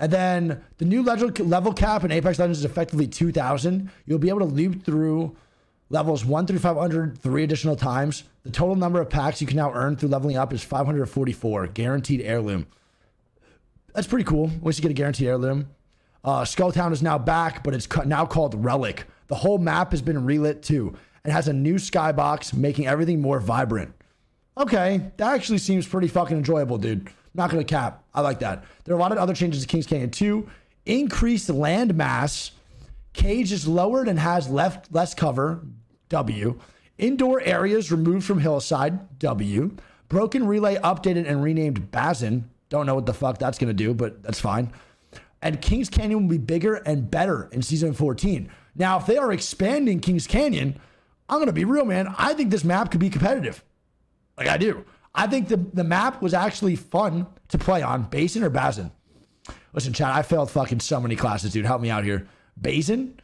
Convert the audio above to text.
And then the new level, level cap in Apex Legends is effectively 2,000. You'll be able to loop through levels 1 through 500 three additional times. The total number of packs you can now earn through leveling up is 544, guaranteed heirloom. That's pretty cool. Once you get a guaranteed heirloom. Uh, Skulltown is now back, but it's now called Relic. The whole map has been relit too and has a new skybox, making everything more vibrant. Okay, that actually seems pretty fucking enjoyable, dude. Not gonna cap. I like that. There are a lot of other changes to Kings Canyon 2. Increased land mass. Cage is lowered and has left less cover. W. Indoor areas removed from hillside. W. Broken relay updated and renamed Basin. Don't know what the fuck that's gonna do, but that's fine. And Kings Canyon will be bigger and better in season 14. Now, if they are expanding Kings Canyon, I'm gonna be real, man. I think this map could be competitive. Like I do. I think the, the map was actually fun to play on. Basin or Basin? Listen, Chad, I failed fucking so many classes, dude. Help me out here. Basin?